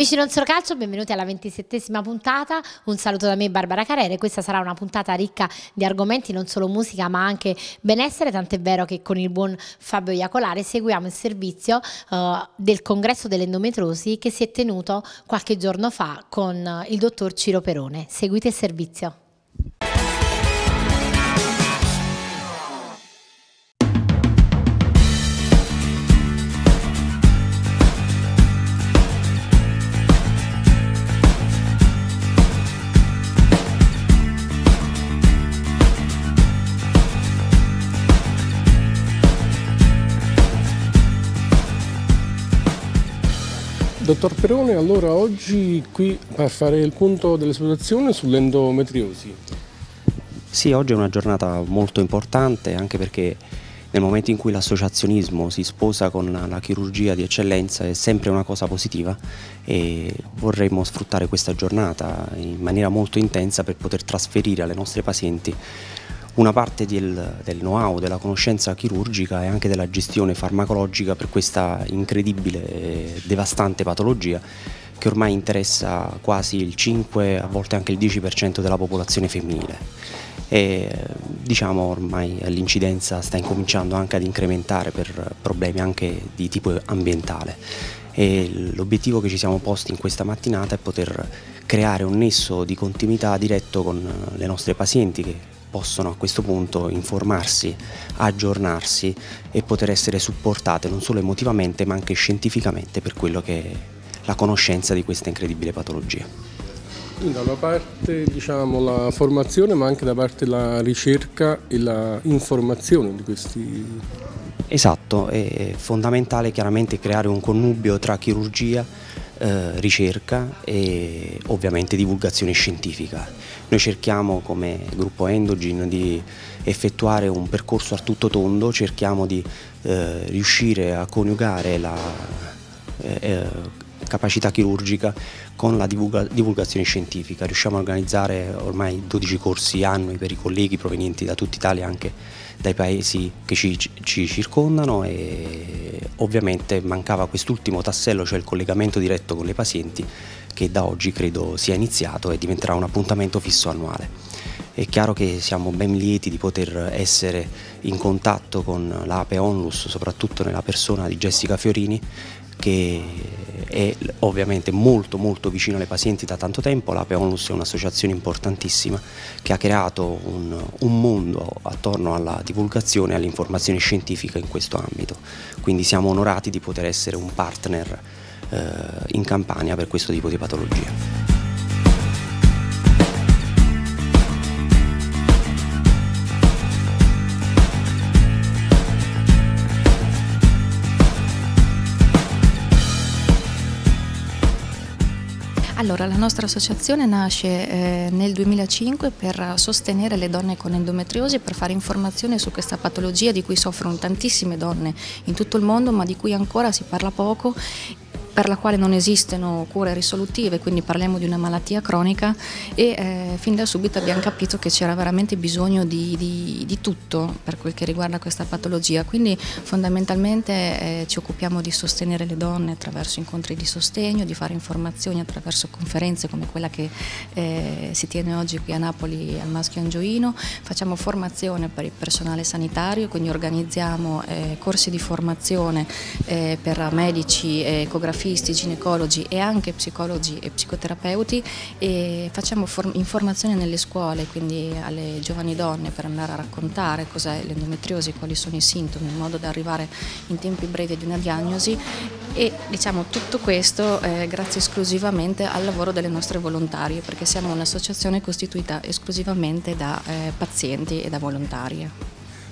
Amici non solo calcio, benvenuti alla ventisettesima puntata. Un saluto da me Barbara Carere. Questa sarà una puntata ricca di argomenti, non solo musica, ma anche benessere, tant'è vero che con il buon Fabio Iacolare seguiamo il servizio uh, del congresso dell'endometrosi che si è tenuto qualche giorno fa con il dottor Ciro Perone. Seguite il servizio. Dottor Perone, allora oggi qui per fare il punto della situazione sull'endometriosi. Sì, oggi è una giornata molto importante anche perché nel momento in cui l'associazionismo si sposa con la chirurgia di eccellenza è sempre una cosa positiva e vorremmo sfruttare questa giornata in maniera molto intensa per poter trasferire alle nostre pazienti una parte del, del know-how, della conoscenza chirurgica e anche della gestione farmacologica per questa incredibile e devastante patologia che ormai interessa quasi il 5, a volte anche il 10% della popolazione femminile. E diciamo ormai l'incidenza sta incominciando anche ad incrementare per problemi anche di tipo ambientale. l'obiettivo che ci siamo posti in questa mattinata è poter creare un nesso di continuità diretto con le nostre pazienti che possono a questo punto informarsi, aggiornarsi e poter essere supportate non solo emotivamente ma anche scientificamente per quello che è la conoscenza di questa incredibile patologia. Quindi da una parte diciamo, la formazione ma anche da parte la ricerca e l'informazione di questi... Esatto, è fondamentale chiaramente creare un connubio tra chirurgia, eh, ricerca e ovviamente divulgazione scientifica. Noi cerchiamo come gruppo Endogin di effettuare un percorso a tutto tondo, cerchiamo di eh, riuscire a coniugare la eh, eh capacità chirurgica con la divulga divulgazione scientifica. Riusciamo a organizzare ormai 12 corsi annui per i colleghi provenienti da tutta Italia anche dai paesi che ci, ci circondano e ovviamente mancava quest'ultimo tassello, cioè il collegamento diretto con le pazienti che da oggi credo sia iniziato e diventerà un appuntamento fisso annuale. È chiaro che siamo ben lieti di poter essere in contatto con l'Ape Onlus, soprattutto nella persona di Jessica Fiorini, che è ovviamente molto molto vicino alle pazienti da tanto tempo, l'Ape Onlus è un'associazione importantissima che ha creato un, un mondo attorno alla divulgazione e all'informazione scientifica in questo ambito, quindi siamo onorati di poter essere un partner eh, in Campania per questo tipo di patologia. Allora, la nostra associazione nasce eh, nel 2005 per sostenere le donne con endometriosi e per fare informazione su questa patologia di cui soffrono tantissime donne in tutto il mondo ma di cui ancora si parla poco per la quale non esistono cure risolutive, quindi parliamo di una malattia cronica e eh, fin da subito abbiamo capito che c'era veramente bisogno di, di, di, tutto per quel che riguarda questa patologia, quindi fondamentalmente eh, ci occupiamo di sostenere le donne attraverso incontri di sostegno, di fare informazioni attraverso conferenze come quella che eh, si tiene oggi qui a Napoli al Maschio Angioino, facciamo formazione per il personale sanitario, quindi organizziamo eh, corsi di formazione eh, per medici, ecografisti, ecografisти, ginecologi e anche psicologi e psicoterapeuti e facciamo informazione nelle scuole, quindi alle giovani donne per andare a raccontare cos'è l'endometriosi, quali sono i sintomi, in modo da arrivare in tempi brevi ad una diagnosi e diciamo tutto questo eh, grazie esclusivamente al lavoro delle nostre volontarie perché siamo un'associazione costituita esclusivamente da eh, pazienti e da volontarie.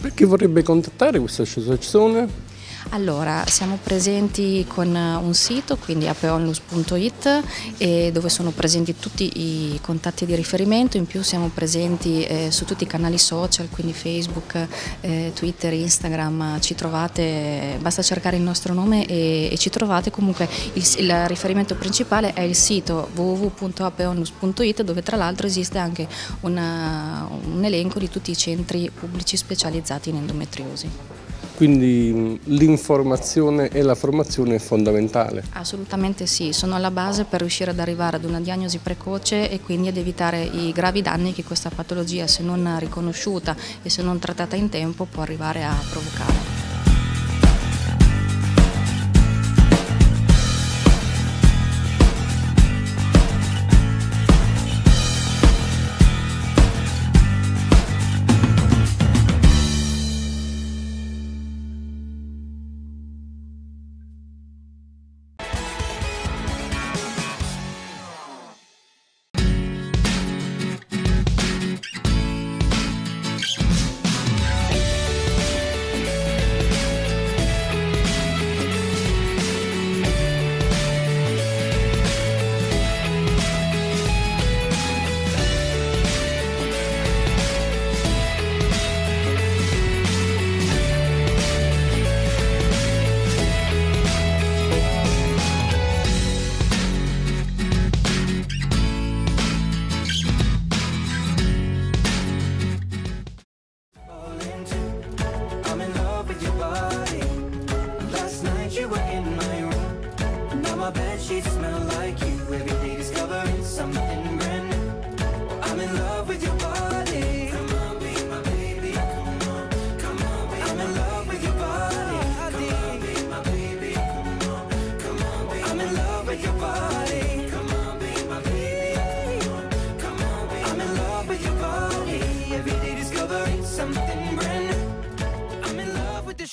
Per chi vorrebbe contattare questa associazione? Allora, siamo presenti con un sito, quindi apeonlus.it, dove sono presenti tutti i contatti di riferimento, in più siamo presenti eh, su tutti i canali social, quindi Facebook, eh, Twitter, Instagram, ci trovate, basta cercare il nostro nome e, e ci trovate, comunque il, il, riferimento principale è il sito www.apeonlus.it dove tra l'altro esiste anche una, un elenco di tutti i centri pubblici specializzati in endometriosi. Quindi l'informazione e la formazione è fondamentale. Assolutamente sì, sono la base per riuscire ad arrivare ad una diagnosi precoce e quindi ad evitare i gravi danni che questa patologia, se non riconosciuta e se non trattata in tempo, può arrivare a provocare. your body. Last night you were in my room. Now my bed sheets smell like you. Every day discovering something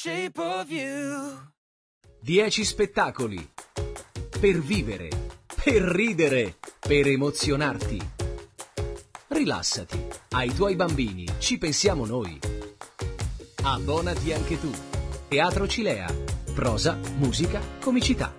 shape of you. 10 spettacoli. Per vivere, per ridere, per emozionarti. Rilassati, ai tuoi bambini ci pensiamo noi. Abbonati anche tu. Teatro Cilea. Prosa, musica, comicità.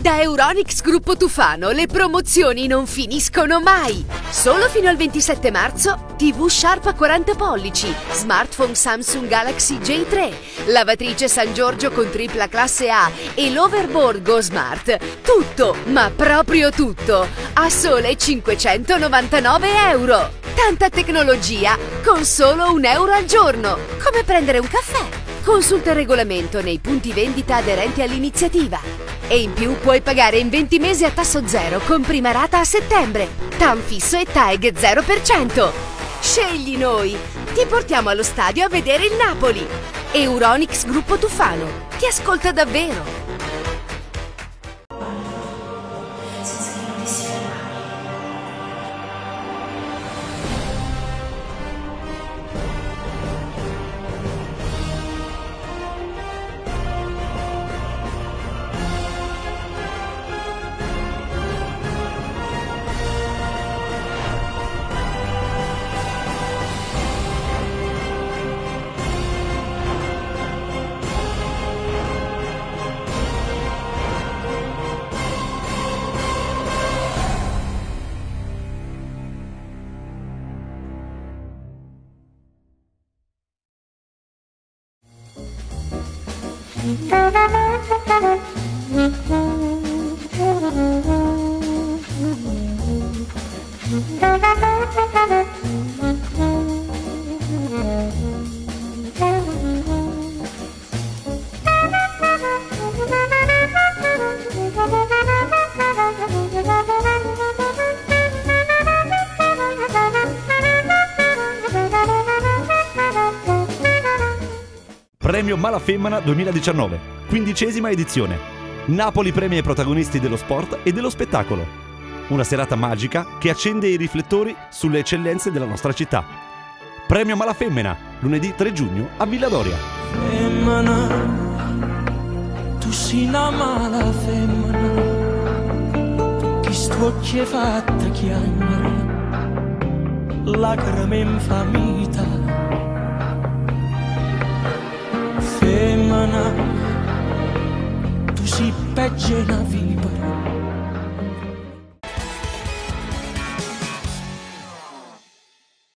Da Euronix Gruppo Tufano le promozioni non finiscono mai! Solo fino al 27 marzo TV Sharp a 40 pollici, smartphone Samsung Galaxy J3, lavatrice San Giorgio con tripla classe A e l'overboard Go Smart. Tutto, ma proprio tutto, a sole 599 euro! Tanta tecnologia con solo un euro al giorno! Come prendere un caffè? Consulta il regolamento nei punti vendita aderenti all'iniziativa. E in più puoi pagare in 20 mesi a tasso zero con prima rata a settembre. TAM fisso e TAEG 0%. Scegli noi! Ti portiamo allo stadio a vedere il Napoli. Euronix Gruppo Tufano. Ti ascolta davvero. Premio Mala Femmina 2019, quindicesima edizione. Napoli premia i protagonisti dello sport e dello spettacolo. Una serata magica che accende i riflettori sulle eccellenze della nostra città. Premio Mala Femmina, lunedì 3 giugno a Villa Doria. Femmina, tu sei una mala femmina, che stuocchie fatte chiamare, lacrime in famita. Femmina, tu sei peggio una vipa,